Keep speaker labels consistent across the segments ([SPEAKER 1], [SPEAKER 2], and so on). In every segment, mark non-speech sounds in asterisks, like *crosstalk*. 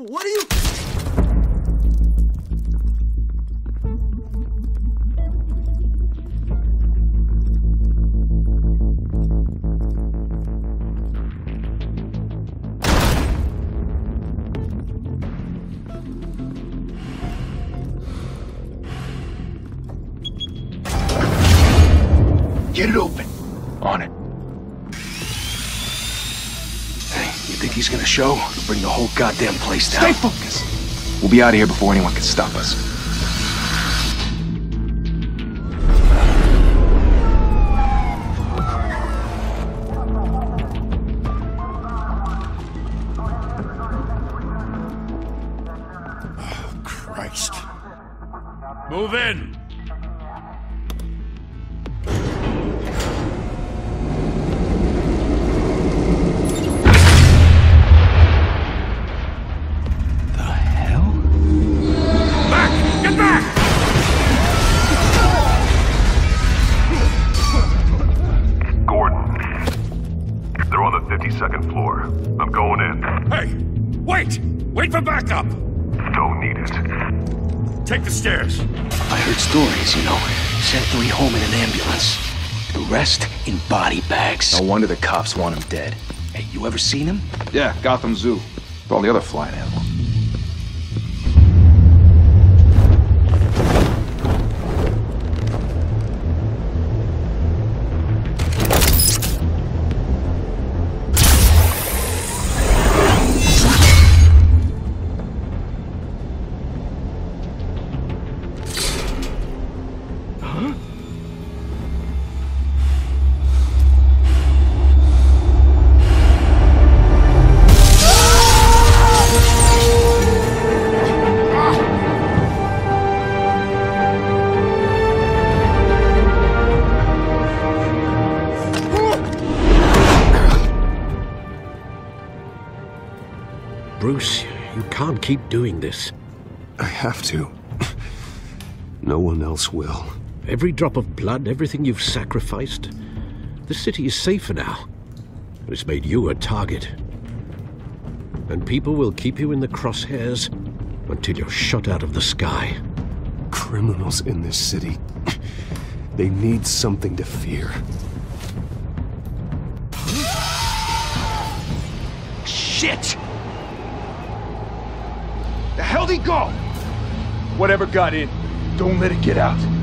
[SPEAKER 1] What are you...
[SPEAKER 2] Get it open. On it. Think he's gonna show? He'll bring the whole goddamn place down.
[SPEAKER 3] Stay focused.
[SPEAKER 2] We'll be out of here before anyone can stop us. *sighs*
[SPEAKER 3] Christ.
[SPEAKER 4] Move in! Wait! Wait for backup!
[SPEAKER 5] Don't need it.
[SPEAKER 4] Take the stairs.
[SPEAKER 2] I heard stories, you know. Sent three home in an ambulance. The rest in body bags. No wonder the cops want him dead. Hey, you ever seen him?
[SPEAKER 6] Yeah, Gotham Zoo. With all the other flying animals.
[SPEAKER 7] Bruce, you can't keep doing this.
[SPEAKER 3] I have to. No one else will.
[SPEAKER 7] Every drop of blood, everything you've sacrificed. The city is safer now. It's made you a target. And people will keep you in the crosshairs until you're shot out of the sky.
[SPEAKER 3] Criminals in this city. *clears throat* They need something to fear.
[SPEAKER 2] Shit! The hell'd he go? Whatever got in, don't let it get out.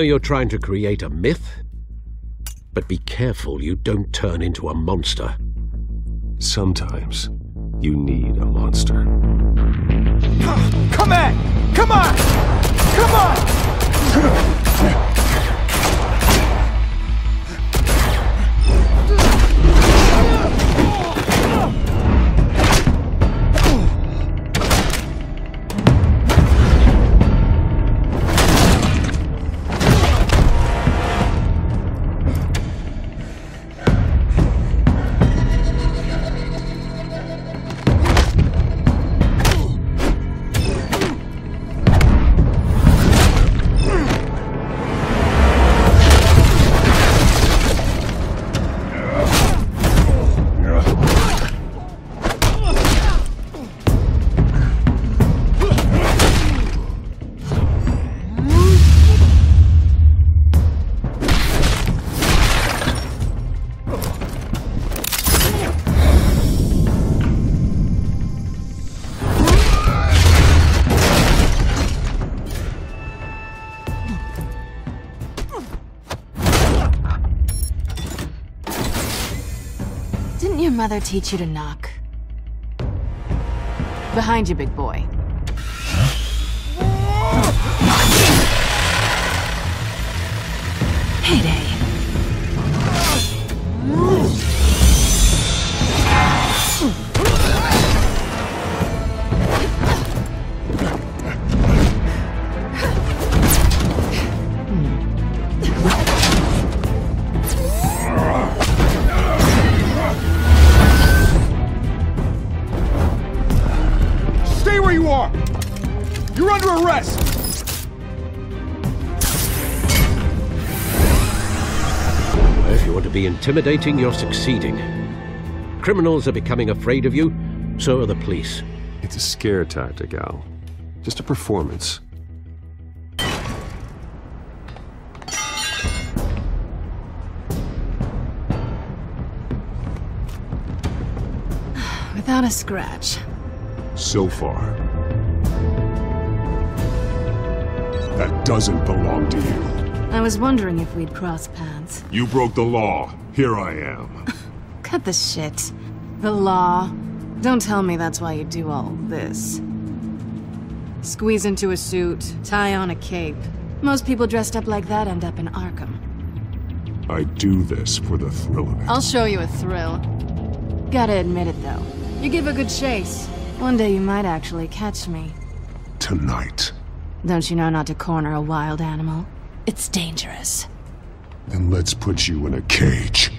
[SPEAKER 7] Know you're trying to create a myth, but be careful you don't turn into a monster.
[SPEAKER 3] Sometimes you need a monster.
[SPEAKER 8] Teach you to knock? Behind you, big boy. Heyday.
[SPEAKER 2] You're under arrest!
[SPEAKER 7] If you want to be intimidating, you're succeeding. Criminals are becoming afraid of you, so are the police.
[SPEAKER 1] It's a scare tactic, Al. Just a performance. *sighs*
[SPEAKER 8] Without a scratch.
[SPEAKER 1] So far. That doesn't belong to you.
[SPEAKER 8] I was wondering if we'd cross paths.
[SPEAKER 1] You broke the law. Here I am. *laughs*
[SPEAKER 8] Cut the shit. The law. Don't tell me that's why you do all this. Squeeze into a suit, tie on a cape. Most people dressed up like that end up in Arkham.
[SPEAKER 1] I do this for the thrill of it.
[SPEAKER 8] I'll show you a thrill. Gotta admit it, though. You give a good chase. One day you might actually catch me.
[SPEAKER 1] Tonight.
[SPEAKER 8] Don't you know not to corner a wild animal? It's dangerous.
[SPEAKER 1] Then let's put you in a cage.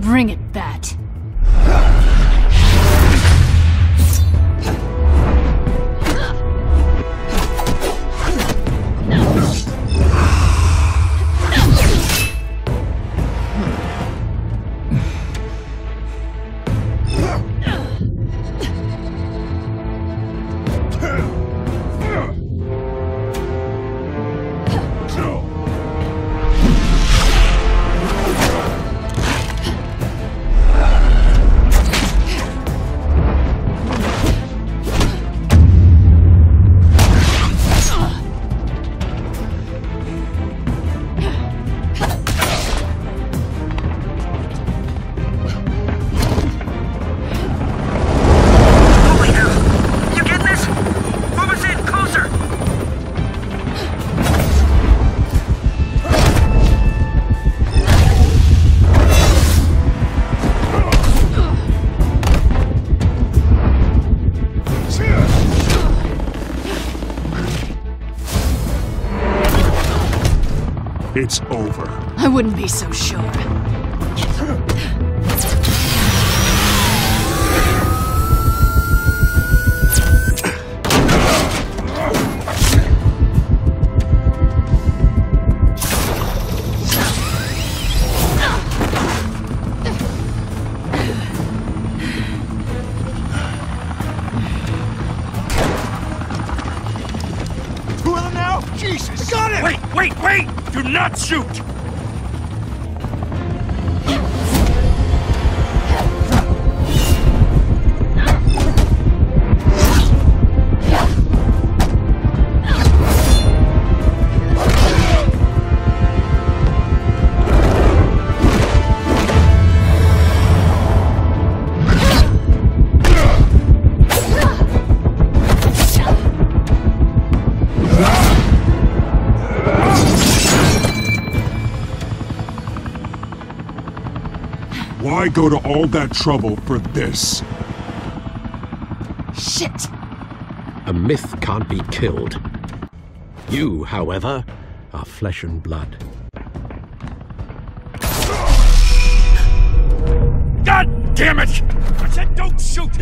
[SPEAKER 8] Bring it, Bat.
[SPEAKER 4] Wait, wait! Do not shoot!
[SPEAKER 1] Why go to all that trouble for this?
[SPEAKER 8] Shit!
[SPEAKER 7] A myth can't be killed. You, however, are flesh and blood.
[SPEAKER 4] God damn it! I said don't shoot!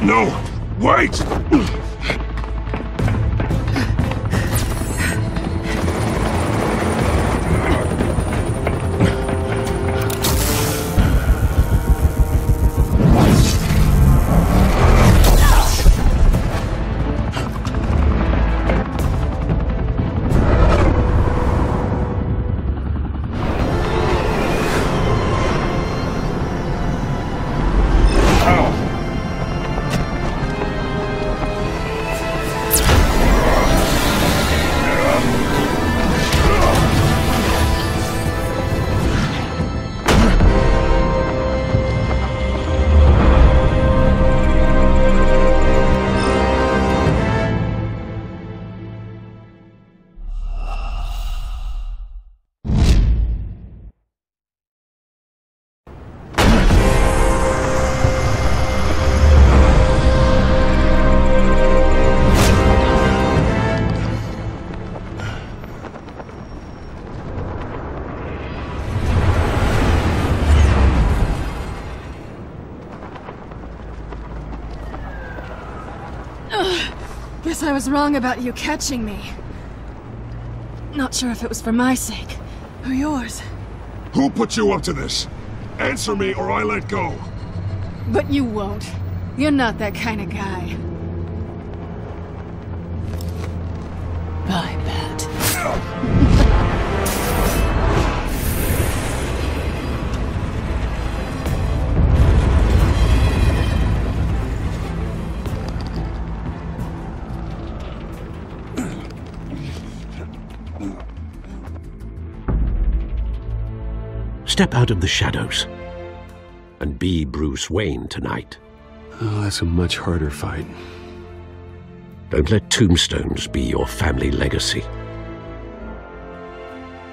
[SPEAKER 1] No! Wait!
[SPEAKER 8] Was wrong about you catching me. Not sure if it was for my sake, or yours.
[SPEAKER 1] Who put you up to this? Answer me or I let go.
[SPEAKER 8] But you won't. You're not that kind of guy.
[SPEAKER 7] Step out of the shadows and be Bruce Wayne tonight.
[SPEAKER 3] Oh, that's a much harder fight.
[SPEAKER 7] Don't let tombstones be your family legacy.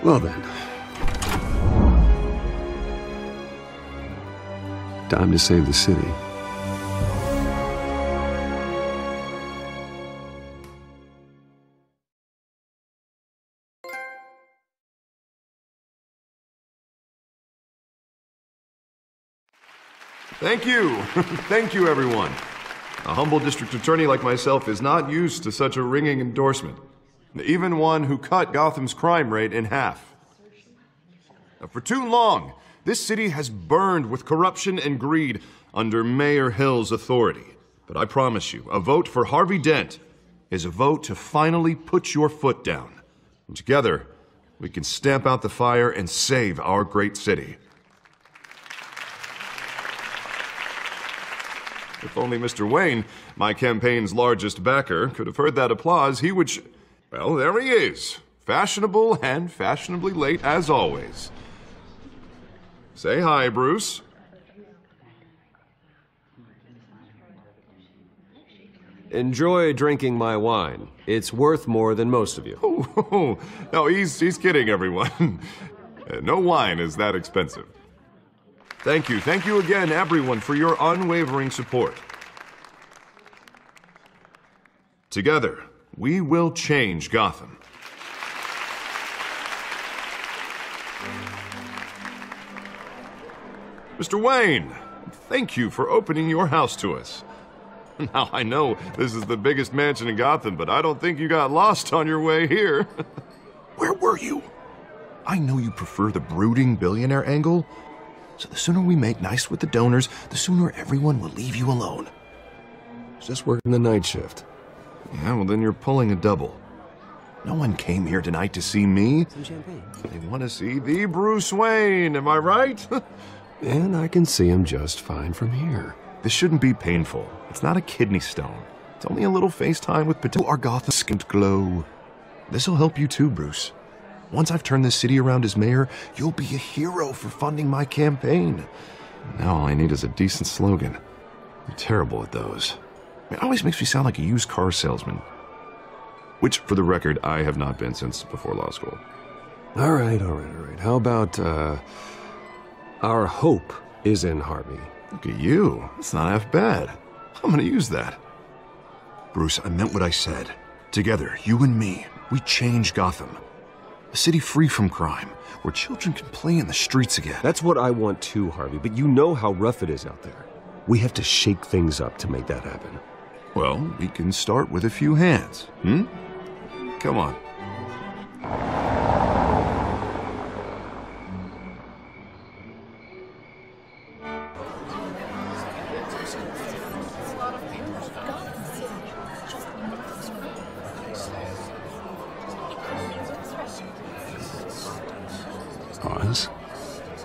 [SPEAKER 3] Well then. Time to save the city.
[SPEAKER 9] Thank you. *laughs* Thank you, everyone. A humble district attorney like myself is not used to such a ringing endorsement. Even one who cut Gotham's crime rate in half. For too long, this city has burned with corruption and greed under Mayor Hill's authority. But I promise you, a vote for Harvey Dent is a vote to finally put your foot down. And together, we can stamp out the fire and save our great city. If only Mr. Wayne, my campaign's largest backer, could have heard that applause, he would. Sh- well, there he is. Fashionable and fashionably late as always. Say hi, Bruce.
[SPEAKER 10] Enjoy drinking my wine. It's worth more than most of you.
[SPEAKER 9] Oh, *laughs* no, he's, he's kidding, everyone. *laughs* no wine is that expensive. Thank you. Thank you again, everyone, for your unwavering support. Together, we will change Gotham. Mr. Wayne, thank you for opening your house to us. *laughs* Now, I know this is the biggest mansion in Gotham, but I don't think you got lost on your way here. *laughs* Where were you? I know you prefer the brooding billionaire angle, so the sooner we make nice with the donors, the sooner everyone will leave you alone.
[SPEAKER 3] Just working the night shift.
[SPEAKER 9] Yeah, well, then you're pulling a double. No one came here tonight to see me. Some champagne. They want to see the Bruce Wayne, am I right? *laughs*
[SPEAKER 3] and I can see him just fine from here.
[SPEAKER 9] This shouldn't be painful. It's not a kidney stone. It's only a little FaceTime with Patel. Our Gotham skin glow. This'll help you too, Bruce. Once I've turned this city around as mayor, you'll be a hero for funding my campaign. Now all I need is a decent slogan. I'm terrible at those. It always makes me sound like a used car salesman. Which, for the record, I have not been since before law school.
[SPEAKER 3] All right, all right, all right. How about, uh, our hope is in Harvey?
[SPEAKER 9] Look at you. That's not half bad. I'm gonna use that. Bruce, I meant what I said. Together, you and me, we change Gotham. A city free from crime, where children can play in the streets again.
[SPEAKER 3] That's what I want too, Harvey, but you know how rough it is out there. We have to shake things up to make that happen.
[SPEAKER 9] Well, we can start with a few hands, hmm? Come on.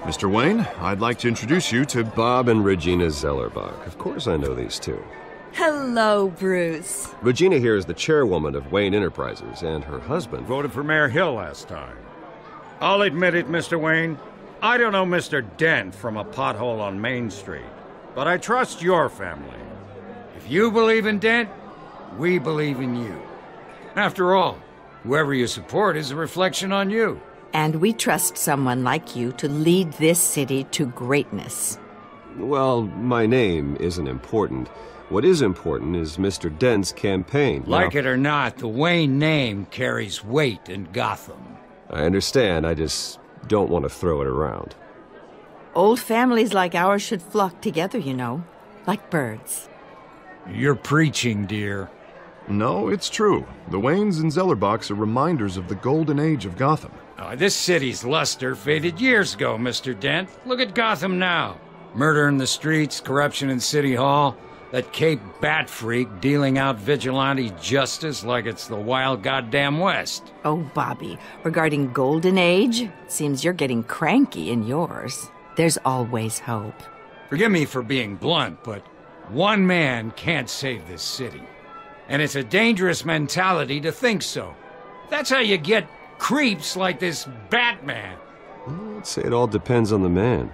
[SPEAKER 9] Mr. Wayne, I'd like to introduce you to
[SPEAKER 3] Bob and Regina Zellerbach. Of course I know these two.
[SPEAKER 11] Hello, Bruce.
[SPEAKER 3] Regina here is the chairwoman of Wayne Enterprises, and her husband
[SPEAKER 4] voted for Mayor Hill last time. I'll admit it, Mr. Wayne. I don't know Mr. Dent from a pothole on Main Street, but I trust your family. If you believe in Dent, we believe in you. After all, whoever you support is a reflection on you.
[SPEAKER 11] And we trust someone like you to lead this city to greatness.
[SPEAKER 3] Well, my name isn't important. What is important is Mr. Dent's campaign.
[SPEAKER 4] Like now, it or not, the Wayne name carries weight in Gotham.
[SPEAKER 3] I understand. I just don't want to throw it around.
[SPEAKER 11] Old families like ours should flock together, you know, like birds.
[SPEAKER 4] You're preaching, dear.
[SPEAKER 9] No, it's true. The Waynes and Zellerbachs are reminders of the golden age of Gotham.
[SPEAKER 4] Oh, this city's luster faded years ago, Mr. Dent. Look at Gotham now. Murder in the streets, corruption in City Hall, that Cape Bat freak dealing out vigilante justice like it's the wild goddamn West.
[SPEAKER 11] Oh, Bobby, regarding Golden Age, seems you're getting cranky in yours. There's always hope.
[SPEAKER 4] Forgive me for being blunt, but one man can't save this city. And it's a dangerous mentality to think so. That's how you get creeps like this Batman.
[SPEAKER 10] I'd say it all depends on the man.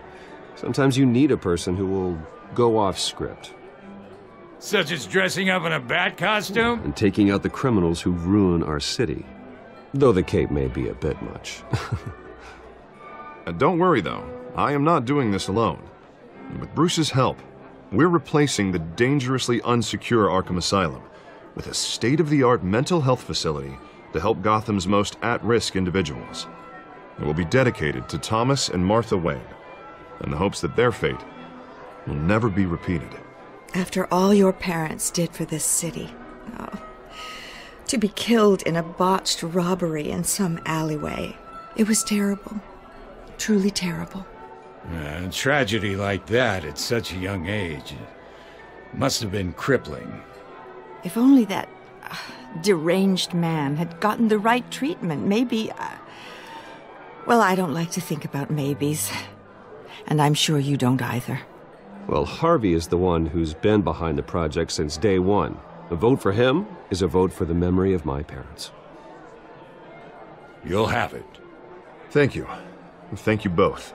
[SPEAKER 10] Sometimes you need a person who will go off script.
[SPEAKER 4] Such as dressing up in a bat costume?
[SPEAKER 10] And taking out the criminals who ruin our city. Though the cape may be a bit much. *laughs*
[SPEAKER 9] Uh, don't worry, though. I am not doing this alone. With Bruce's help, we're replacing the dangerously unsecure Arkham Asylum with a state-of-the-art mental health facility to help Gotham's most at-risk individuals. It will be dedicated to Thomas and Martha Wayne, in the hopes that their fate will never be repeated.
[SPEAKER 12] After all your parents did for this city, oh, to be killed in a botched robbery in some alleyway, it was terrible. Truly terrible.
[SPEAKER 4] A tragedy like that at such a young age must have been crippling.
[SPEAKER 11] If only that uh, deranged man had gotten the right treatment, maybe. Uh... Well, I don't like to think about maybes. And I'm sure you don't either.
[SPEAKER 10] Well, Harvey is the one who's been behind the project since day one. A vote for him is a vote for the memory of my parents.
[SPEAKER 4] You'll have it.
[SPEAKER 9] Thank you. Thank you both.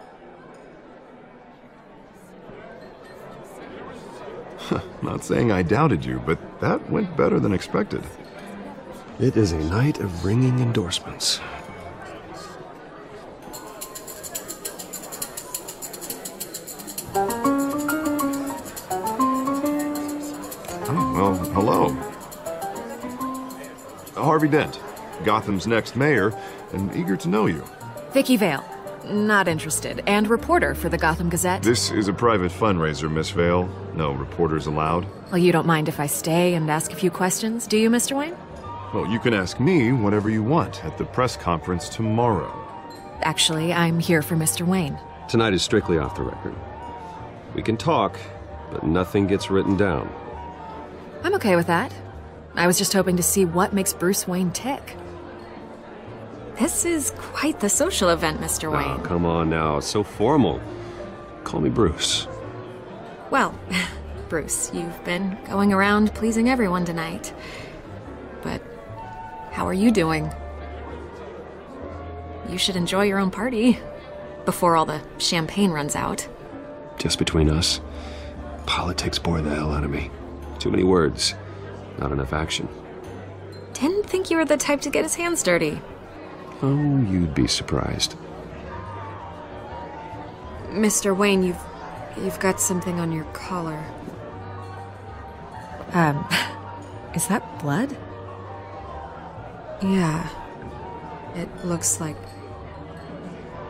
[SPEAKER 9] *laughs* Not saying I doubted you, but that went better than expected.
[SPEAKER 3] It is a night of ringing endorsements.
[SPEAKER 9] Oh, well, hello. Harvey Dent, Gotham's next mayor, and eager to know you.
[SPEAKER 13] Vicki Vale. Not interested. And reporter for the Gotham Gazette.
[SPEAKER 9] This is a private fundraiser, Miss Vale. No reporters allowed.
[SPEAKER 13] Well, you don't mind if I stay and ask a few questions, do you, Mr. Wayne?
[SPEAKER 9] Well, you can ask me whatever you want at the press conference tomorrow.
[SPEAKER 13] Actually, I'm here for Mr. Wayne.
[SPEAKER 10] Tonight is strictly off the record. We can talk, but nothing gets written down.
[SPEAKER 13] I'm okay with that. I was just hoping to see what makes Bruce Wayne tick. This is quite the social event, Mr. Oh, Wayne.
[SPEAKER 10] Oh, come on now. It's so formal. Call me Bruce.
[SPEAKER 13] Well, *laughs* Bruce, you've been going around pleasing everyone tonight. But how are you doing? You should enjoy your own party before all the champagne runs out.
[SPEAKER 3] Just between us, politics bore the hell out of me.
[SPEAKER 10] Too many words, not enough action.
[SPEAKER 13] Didn't think you were the type to get his hands dirty.
[SPEAKER 3] Oh, you'd be surprised.
[SPEAKER 13] Mr. Wayne, you've you've got something on your collar. Um, *laughs* is that blood? Yeah. It looks like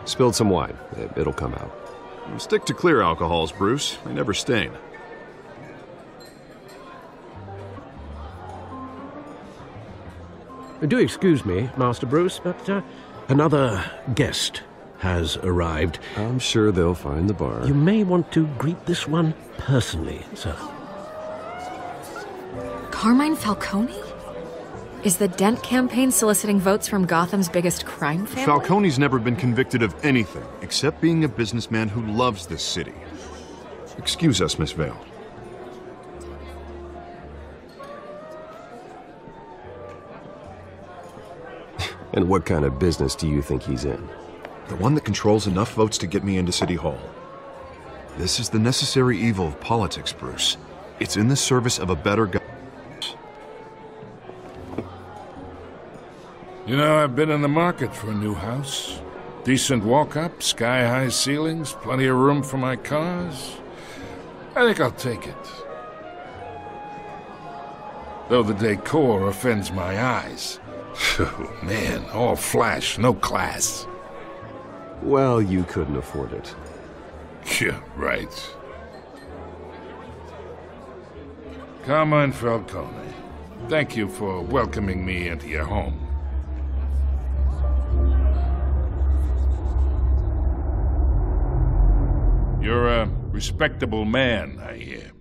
[SPEAKER 10] Spilled some wine. It'll come out.
[SPEAKER 9] Stick to clear alcohols, Bruce. They never stain.
[SPEAKER 7] Do excuse me, Master Bruce, but uh, another guest has arrived.
[SPEAKER 10] I'm sure they'll find the bar.
[SPEAKER 7] You may want to greet this one personally, sir.
[SPEAKER 13] Carmine Falcone? Is the Dent campaign soliciting votes from Gotham's biggest crime family?
[SPEAKER 9] Falcone's never been convicted of anything except being a businessman who loves this city. Excuse us, Miss Vale.
[SPEAKER 10] And what kind of business do you think he's in?
[SPEAKER 9] The one that controls enough votes to get me into City Hall. This is the necessary evil of politics, Bruce. It's in the service of a better government.
[SPEAKER 14] You know, I've been in the market for a new house. Decent walk-up, sky-high ceilings, plenty of room for my cars. I think I'll take it. Though the decor offends my eyes. Oh, man, all flash, no class.
[SPEAKER 10] Well, you couldn't afford it.
[SPEAKER 14] Yeah, right. Carmine Falcone. Thank you for welcoming me into your home. You're a respectable man, I hear.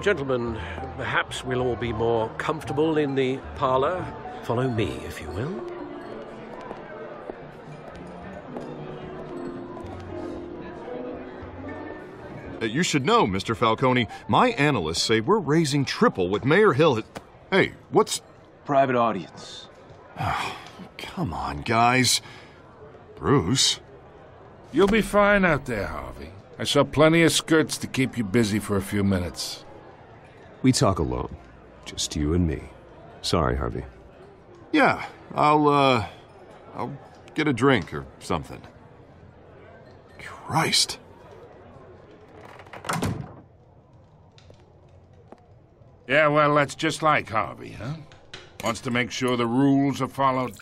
[SPEAKER 7] Gentlemen, perhaps we'll all be more comfortable in the parlor. Follow me, if you will.
[SPEAKER 9] Uh, You should know, Mr. Falcone, my analysts say we're raising triple what Mayor Hill has. Hey, what's.
[SPEAKER 2] Private audience. *sighs*
[SPEAKER 9] Come on, guys. Bruce?
[SPEAKER 14] You'll be fine out there, Harvey. I saw plenty of skirts to keep you busy for a few minutes.
[SPEAKER 3] We talk alone. Just you and me. Sorry, Harvey.
[SPEAKER 9] Yeah, I'll, uh. I'll get a drink or something. Christ.
[SPEAKER 14] Yeah, well, that's just like Harvey, huh? Wants to make sure the rules are followed.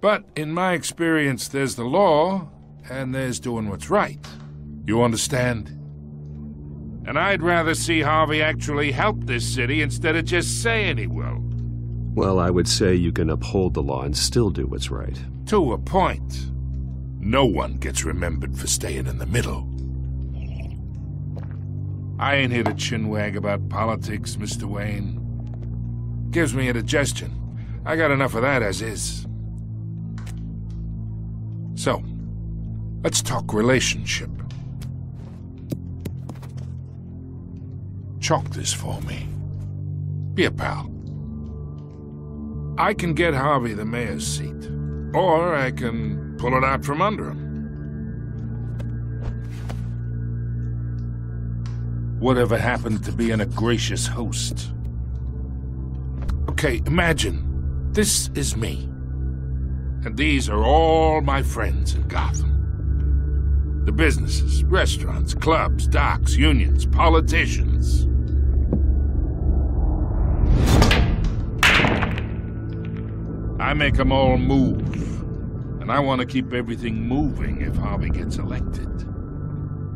[SPEAKER 14] But in my experience, there's the law, and there's doing what's right. You understand? And I'd rather see Harvey actually help this city instead of just saying he will.
[SPEAKER 3] Well, I would say you can uphold the law and still do what's right.
[SPEAKER 14] To a point. No one gets remembered for staying in the middle. I ain't here to chinwag about politics, Mr. Wayne. Gives me indigestion. I got enough of that as is. So, let's talk relationship. Chalk this for me. Be a pal. I can get Harvey the mayor's seat, or I can pull it out from under him. Whatever happened to being a gracious host? Okay, imagine this is me. And these are all my friends in Gotham. The businesses, restaurants, clubs, docks, unions, politicians. I make them all move. And I want to keep everything moving if Harvey gets elected.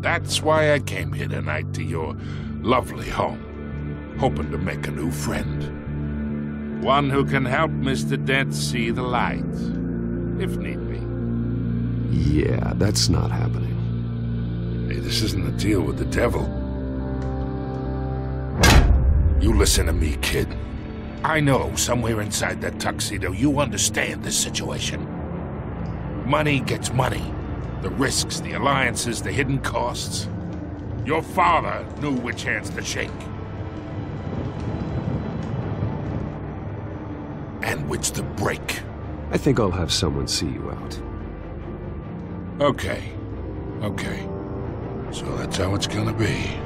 [SPEAKER 14] That's why I came here tonight to your lovely home, hoping to make a new friend. One who can help Mr. Dent see the light, if need be.
[SPEAKER 3] Yeah, that's not happening.
[SPEAKER 14] Hey, this isn't a deal with the devil. You listen to me, kid. I know somewhere inside that tuxedo you understand this situation. Money gets money. The risks, the alliances, the hidden costs. Your father knew which hands to shake. And which to break.
[SPEAKER 3] I think I'll have someone see you out.
[SPEAKER 14] Okay. Okay. So that's how it's gonna be.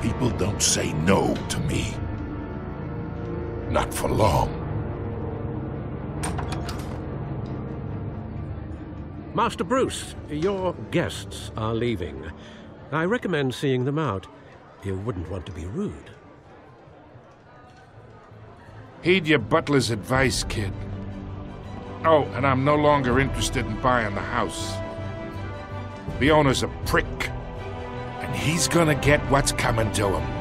[SPEAKER 14] People don't say no to me. Not for long.
[SPEAKER 7] Master Bruce, your guests are leaving. I recommend seeing them out. You wouldn't want to be rude.
[SPEAKER 14] Heed your butler's advice, kid. Oh, and I'm no longer interested in buying the house. The owner's a prick. And he's gonna get what's coming to him.